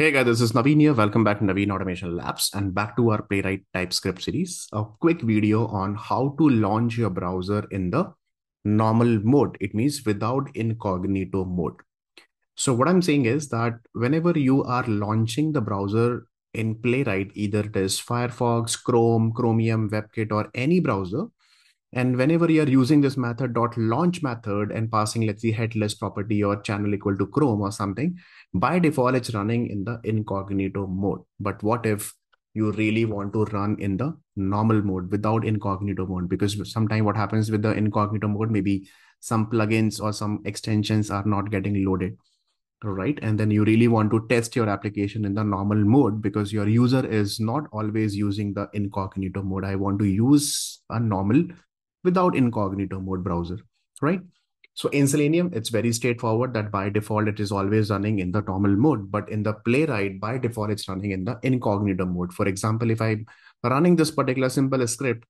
Hey guys, this is Naveen here. Welcome back to Naveen Automation Labs and back to our Playwright TypeScript series. A quick video on how to launch your browser in the normal mode. It means without incognito mode. So what I'm saying is that whenever you are launching the browser in Playwright, either it is Firefox, Chrome, Chromium, WebKit, or any browser, and whenever you're using this method dot launch method and passing, let's see, headless property or channel equal to Chrome or something, by default, it's running in the incognito mode. But what if you really want to run in the normal mode without incognito mode? Because sometimes what happens with the incognito mode, maybe some plugins or some extensions are not getting loaded right and then you really want to test your application in the normal mode because your user is not always using the incognito mode i want to use a normal without incognito mode browser, right? So in Selenium, it's very straightforward that by default, it is always running in the normal mode. But in the Playwright, by default, it's running in the incognito mode. For example, if I'm running this particular simple script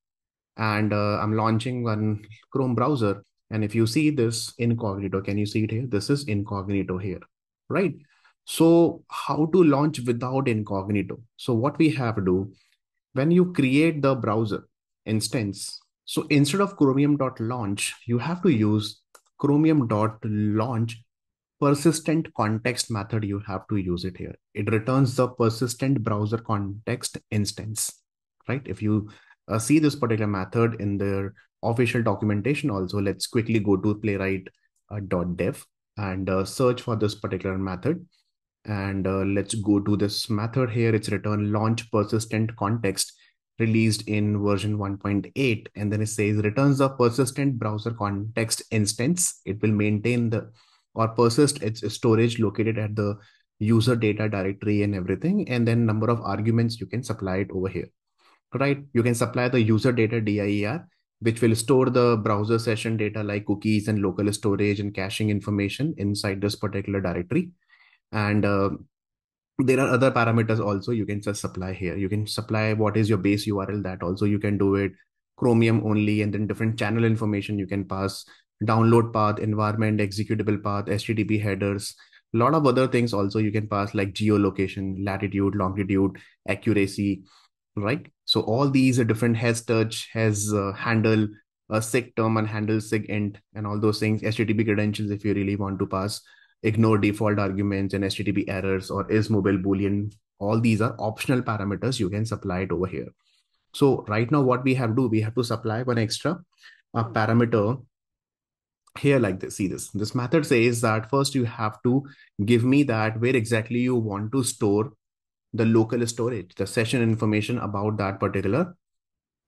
and uh, I'm launching one Chrome browser, and if you see this incognito, can you see it here? This is incognito here, right? So how to launch without incognito? So what we have to do, when you create the browser instance, so instead of chromium.launch, you have to use chromium.launch persistent context method. You have to use it here. It returns the persistent browser context instance, right? If you uh, see this particular method in their official documentation also, let's quickly go to playwright.dev uh, and uh, search for this particular method. And uh, let's go to this method here. It's return launch persistent context released in version 1.8 and then it says returns a persistent browser context instance. It will maintain the or persist its storage located at the user data directory and everything and then number of arguments you can supply it over here. Right? You can supply the user data dir which will store the browser session data like cookies and local storage and caching information inside this particular directory. And uh, there are other parameters also you can just supply here. You can supply what is your base url that also you can do it. Chromium only and then different channel information you can pass. Download path environment executable path http headers. A lot of other things also you can pass like geolocation latitude longitude accuracy right? So all these are different. Has touch has uh, handle a sig term and handle sig int and all those things http credentials if you really want to pass ignore default arguments and HTTP errors or is mobile boolean. All these are optional parameters you can supply it over here. So right now what we have to do, we have to supply one extra uh, parameter here like this. See this. This method says that first you have to give me that where exactly you want to store the local storage, the session information about that particular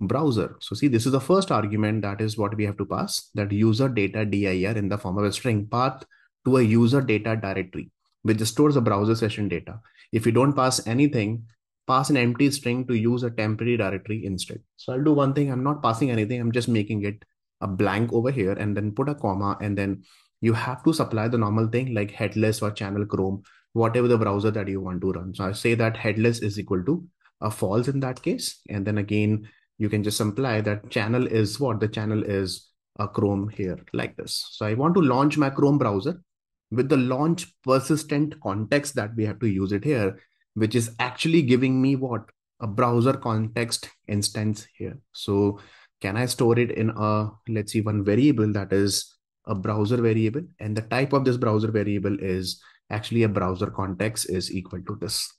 browser. So see, this is the first argument. That is what we have to pass that user data dir in the form of a string path to a user data directory, which stores the browser session data. If you don't pass anything, pass an empty string to use a temporary directory instead. So I'll do one thing. I'm not passing anything. I'm just making it a blank over here and then put a comma and then you have to supply the normal thing like headless or channel Chrome, whatever the browser that you want to run. So I say that headless is equal to a false in that case. And then again, you can just imply that channel is what the channel is a Chrome here like this. So I want to launch my Chrome browser with the launch persistent context that we have to use it here, which is actually giving me what? A browser context instance here. So can I store it in a, let's see, one variable that is a browser variable. And the type of this browser variable is actually a browser context is equal to this.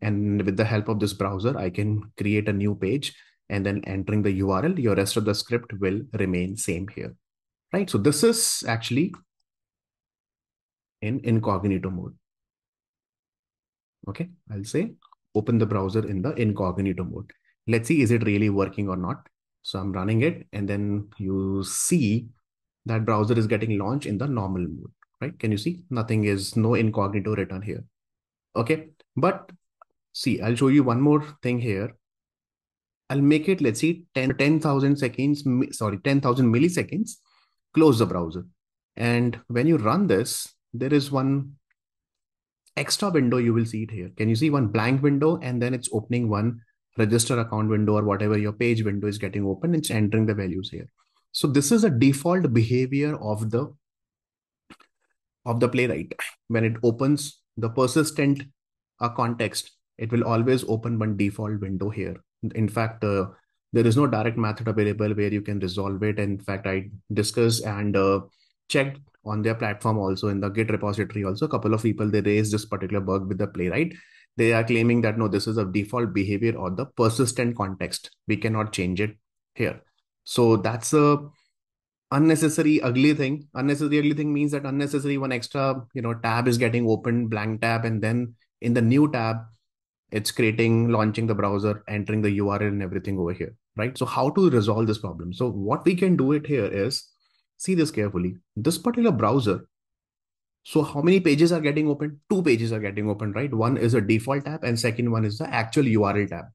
And with the help of this browser, I can create a new page and then entering the URL, your rest of the script will remain same here, right? So this is actually in incognito mode. Okay, I'll say open the browser in the incognito mode. Let's see, is it really working or not? So I'm running it and then you see that browser is getting launched in the normal mode, right? Can you see? Nothing is, no incognito written here. Okay, but see, I'll show you one more thing here. I'll make it, let's see, 10,000 10, seconds, sorry, 10,000 milliseconds, close the browser. And when you run this, there is one extra window you will see it here can you see one blank window and then it's opening one register account window or whatever your page window is getting open it's entering the values here so this is a default behavior of the of the playwright when it opens the persistent a context, it will always open one default window here. In fact, uh, there is no direct method available where you can resolve it. In fact, I discussed and uh, checked on their platform also in the Git repository. Also, a couple of people they raised this particular bug with the playwright. They are claiming that no, this is a default behavior or the persistent context. We cannot change it here. So that's a unnecessary ugly thing. Unnecessary ugly thing means that unnecessary one extra you know tab is getting opened, blank tab, and then in the new tab, it's creating, launching the browser, entering the URL and everything over here, right? So how to resolve this problem? So what we can do it here is see this carefully. This particular browser. So how many pages are getting open? Two pages are getting open, right? One is a default tab and second one is the actual URL tab.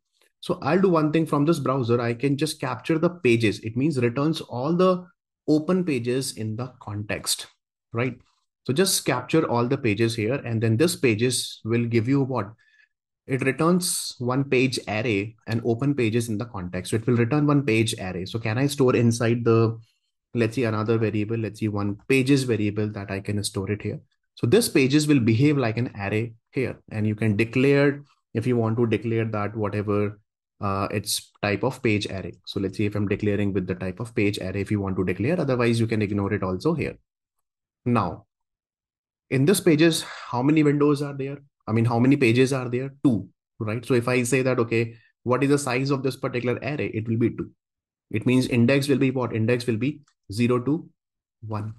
So I'll do one thing from this browser. I can just capture the pages. It means returns all the open pages in the context, right? So just capture all the pages here. And then this pages will give you what? It returns one page array and open pages in the context. So it will return one page array. So can I store inside the, let's see another variable, let's see one pages variable that I can store it here. So this pages will behave like an array here. And you can declare, if you want to declare that whatever uh, its type of page array. So let's see if I'm declaring with the type of page array if you want to declare, otherwise you can ignore it also here. Now, in this pages, how many windows are there? I mean, how many pages are there? Two, right? So if I say that, okay, what is the size of this particular array? It will be two. It means index will be what? Index will be zero to one.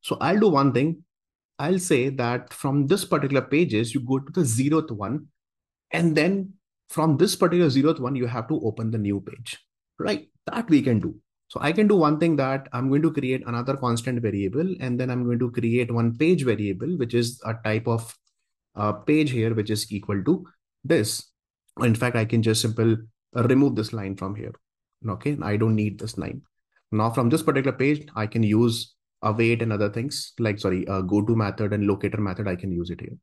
So I'll do one thing. I'll say that from this particular pages, you go to the zeroth one, and then from this particular zeroth one, you have to open the new page, right? That we can do. So I can do one thing that I'm going to create another constant variable, and then I'm going to create one page variable, which is a type of uh, page here, which is equal to this. In fact, I can just simple uh, remove this line from here. Okay, I don't need this line. Now from this particular page, I can use await and other things like, sorry, a go to method and locator method. I can use it here.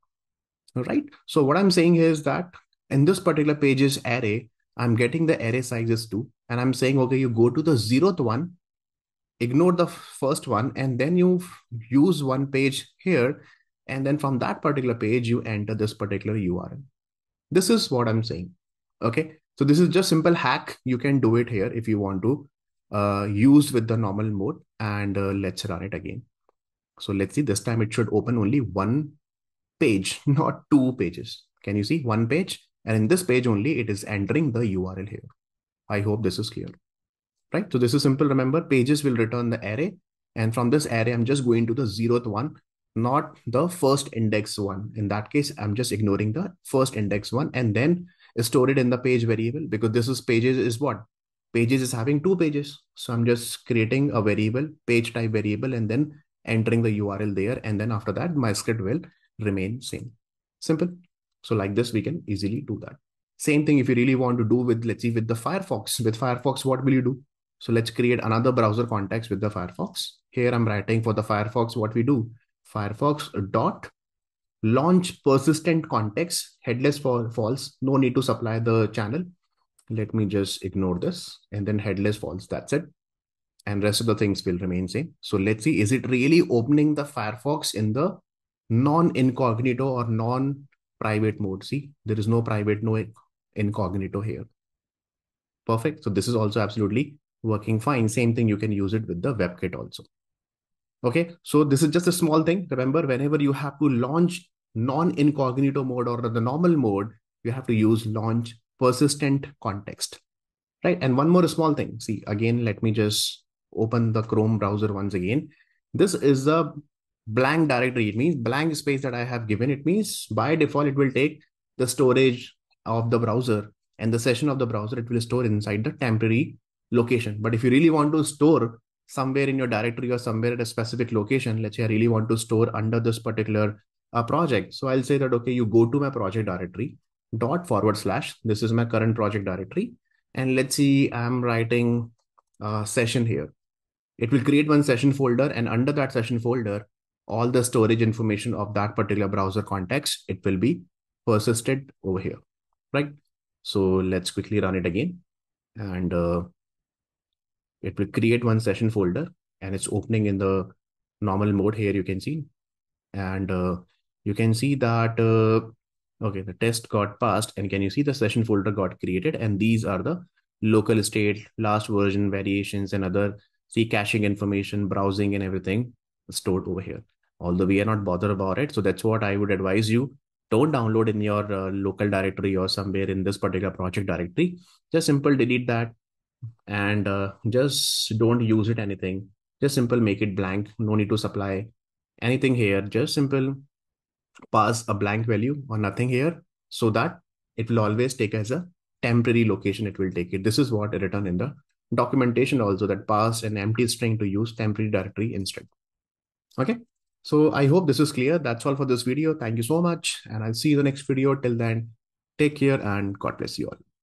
All right. So what I'm saying is that in this particular pages array, I'm getting the array sizes too. And I'm saying, okay, you go to the zeroth one, ignore the first one, and then you use one page here. And then from that particular page, you enter this particular URL. This is what I'm saying. Okay. So this is just simple hack. You can do it here if you want to uh, use with the normal mode and uh, let's run it again. So let's see, this time it should open only one page, not two pages. Can you see one page? And in this page only, it is entering the URL here. I hope this is clear, right? So this is simple. Remember, pages will return the array. And from this array, I'm just going to the zeroth one, not the first index one. In that case, I'm just ignoring the first index one and then store it in the page variable because this is pages is what? Pages is having two pages. So I'm just creating a variable, page type variable, and then entering the URL there. And then after that, my script will remain same. Simple. So like this, we can easily do that. Same thing if you really want to do with, let's see, with the Firefox. With Firefox, what will you do? So let's create another browser context with the Firefox. Here I'm writing for the Firefox what we do. Firefox dot launch persistent context headless for false. No need to supply the channel. Let me just ignore this and then headless false. That's it. And rest of the things will remain same. So let's see, is it really opening the Firefox in the non-incognito or non private mode. See, there is no private, no incognito here. Perfect. So this is also absolutely working fine. Same thing, you can use it with the WebKit also. Okay, so this is just a small thing. Remember, whenever you have to launch non-incognito mode or the normal mode, you have to use launch persistent context, right? And one more small thing. See, again, let me just open the Chrome browser once again. This is a blank directory. It means blank space that I have given. It means by default, it will take the storage of the browser and the session of the browser, it will store inside the temporary location. But if you really want to store somewhere in your directory or somewhere at a specific location, let's say I really want to store under this particular uh, project. So I'll say that, okay, you go to my project directory dot forward slash. This is my current project directory. And let's see, I'm writing a session here. It will create one session folder and under that session folder, all the storage information of that particular browser context, it will be persisted over here, right? So let's quickly run it again. And uh, it will create one session folder and it's opening in the normal mode here, you can see. And uh, you can see that uh, Okay, the test got passed and can you see the session folder got created and these are the local state, last version variations and other see caching information, browsing and everything stored over here. Although we are not bothered about it. So that's what I would advise you. Don't download in your uh, local directory or somewhere in this particular project directory. Just simple delete that and uh, just don't use it anything. Just simple make it blank. No need to supply anything here. Just simple pass a blank value or nothing here so that it will always take as a temporary location it will take it. This is what written in the documentation also that pass an empty string to use temporary directory instead. Okay. So I hope this is clear. That's all for this video. Thank you so much. And I'll see you in the next video. Till then, take care and God bless you all.